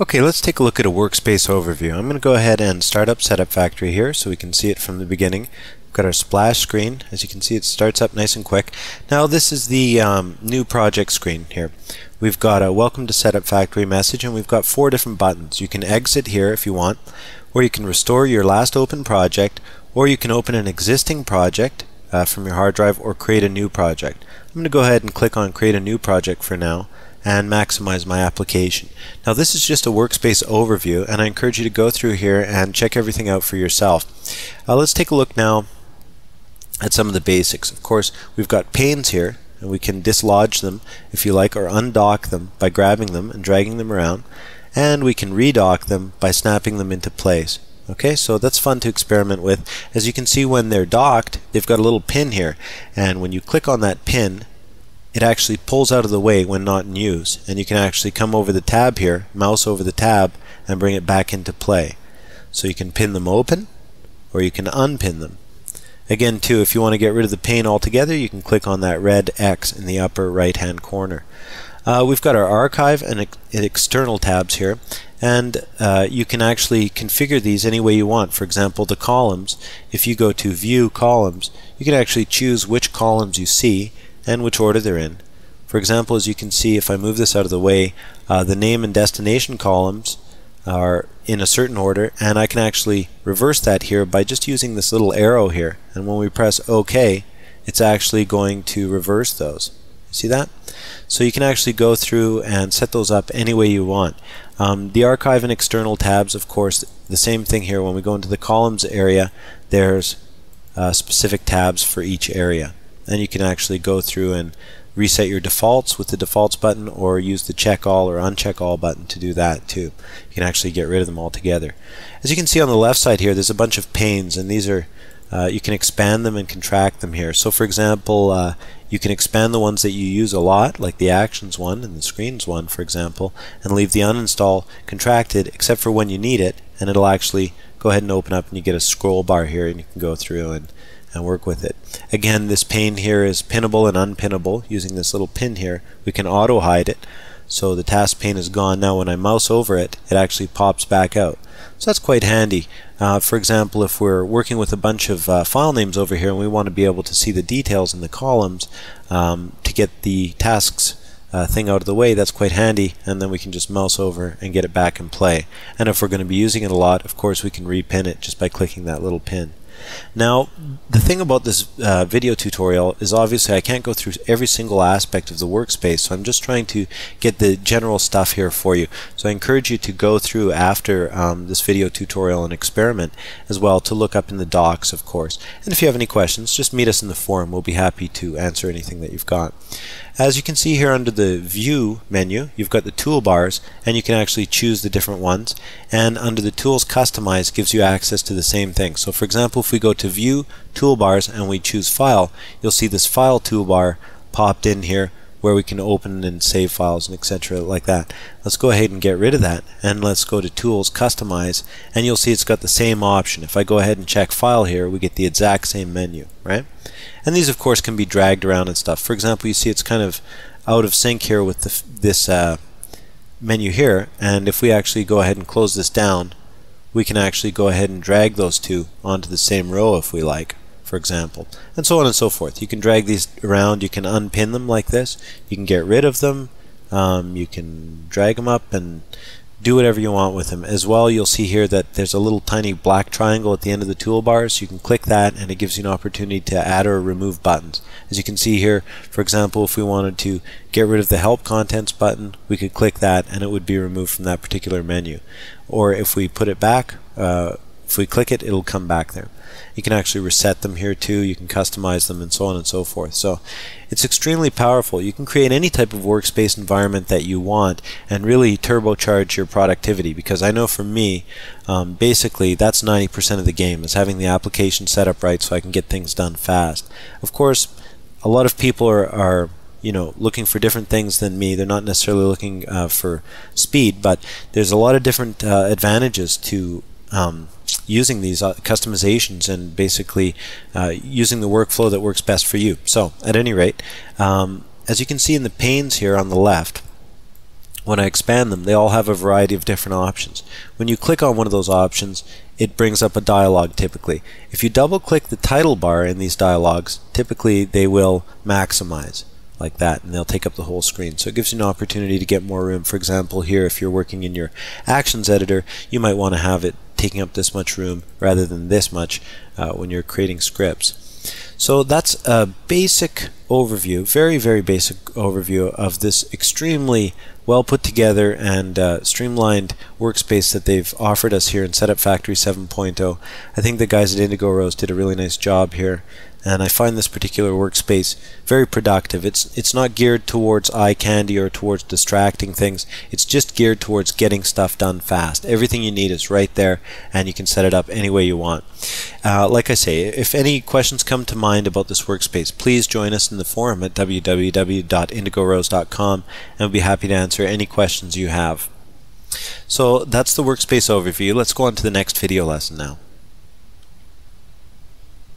Okay, let's take a look at a workspace overview. I'm going to go ahead and start up Setup Factory here so we can see it from the beginning. We've got our splash screen. As you can see, it starts up nice and quick. Now, this is the um, new project screen here. We've got a Welcome to Setup Factory message, and we've got four different buttons. You can exit here if you want, or you can restore your last open project, or you can open an existing project uh, from your hard drive, or create a new project. I'm going to go ahead and click on Create a New Project for now and maximize my application. Now this is just a workspace overview and I encourage you to go through here and check everything out for yourself. Uh, let's take a look now at some of the basics. Of course we've got panes here and we can dislodge them if you like or undock them by grabbing them and dragging them around and we can redock them by snapping them into place. Okay, so that's fun to experiment with. As you can see when they're docked, they've got a little pin here and when you click on that pin it actually pulls out of the way when not in use. And you can actually come over the tab here mouse over the tab and bring it back into play. So you can pin them open or you can unpin them. Again too if you want to get rid of the pane altogether you can click on that red X in the upper right hand corner. Uh, we've got our archive and ex external tabs here. And uh, you can actually configure these any way you want. For example the columns. If you go to view columns you can actually choose which columns you see and which order they're in. For example, as you can see, if I move this out of the way, uh, the name and destination columns are in a certain order, and I can actually reverse that here by just using this little arrow here. And when we press OK, it's actually going to reverse those. See that? So you can actually go through and set those up any way you want. Um, the archive and external tabs, of course, the same thing here. When we go into the columns area, there's uh, specific tabs for each area and you can actually go through and reset your defaults with the defaults button or use the check all or uncheck all button to do that too. You can actually get rid of them altogether. As you can see on the left side here there's a bunch of panes and these are uh, you can expand them and contract them here. So for example uh, you can expand the ones that you use a lot like the actions one and the screens one for example and leave the uninstall contracted except for when you need it and it'll actually go ahead and open up and you get a scroll bar here and you can go through and and work with it. Again, this pane here is pinnable and unpinnable. Using this little pin here, we can auto hide it. So the task pane is gone. Now when I mouse over it, it actually pops back out. So that's quite handy. Uh, for example, if we're working with a bunch of uh, file names over here and we want to be able to see the details in the columns um, to get the tasks uh, thing out of the way, that's quite handy, and then we can just mouse over and get it back in play. And if we're going to be using it a lot, of course, we can repin it just by clicking that little pin. Now, the thing about this uh, video tutorial is obviously I can't go through every single aspect of the workspace, so I'm just trying to get the general stuff here for you. So I encourage you to go through after um, this video tutorial and experiment as well to look up in the docs, of course. And if you have any questions, just meet us in the forum. We'll be happy to answer anything that you've got. As you can see here under the View menu, you've got the toolbars, and you can actually choose the different ones. And under the Tools Customize gives you access to the same thing. So for example, if we go to View, Toolbars, and we choose File, you'll see this File toolbar popped in here where we can open and save files and etc like that. Let's go ahead and get rid of that and let's go to Tools, Customize and you'll see it's got the same option. If I go ahead and check File here we get the exact same menu, right? And these of course can be dragged around and stuff. For example you see it's kind of out of sync here with the, this uh, menu here and if we actually go ahead and close this down we can actually go ahead and drag those two onto the same row if we like for example, and so on and so forth. You can drag these around, you can unpin them like this, you can get rid of them, um, you can drag them up and do whatever you want with them. As well, you'll see here that there's a little tiny black triangle at the end of the toolbar, so you can click that and it gives you an opportunity to add or remove buttons. As you can see here, for example, if we wanted to get rid of the Help Contents button, we could click that and it would be removed from that particular menu. Or if we put it back, uh, if we click it, it'll come back there. You can actually reset them here too. You can customize them and so on and so forth. So it's extremely powerful. You can create any type of workspace environment that you want and really turbocharge your productivity because I know for me, um, basically that's 90% of the game is having the application set up right so I can get things done fast. Of course, a lot of people are, are you know looking for different things than me. They're not necessarily looking uh, for speed, but there's a lot of different uh, advantages to um, using these uh, customizations and basically uh, using the workflow that works best for you. So at any rate, um, as you can see in the panes here on the left, when I expand them, they all have a variety of different options. When you click on one of those options, it brings up a dialog typically. If you double click the title bar in these dialogs, typically they will maximize like that and they'll take up the whole screen. So it gives you an opportunity to get more room. For example, here if you're working in your actions editor, you might want to have it taking up this much room rather than this much uh, when you're creating scripts. So that's a basic overview, very, very basic overview of this extremely well put together and uh, streamlined workspace that they've offered us here in Setup Factory 7.0. I think the guys at Indigo Rose did a really nice job here and I find this particular workspace very productive. It's it's not geared towards eye candy or towards distracting things. It's just geared towards getting stuff done fast. Everything you need is right there, and you can set it up any way you want. Uh, like I say, if any questions come to mind about this workspace, please join us in the forum at www.indigorose.com, and we'll be happy to answer any questions you have. So that's the workspace overview. Let's go on to the next video lesson now.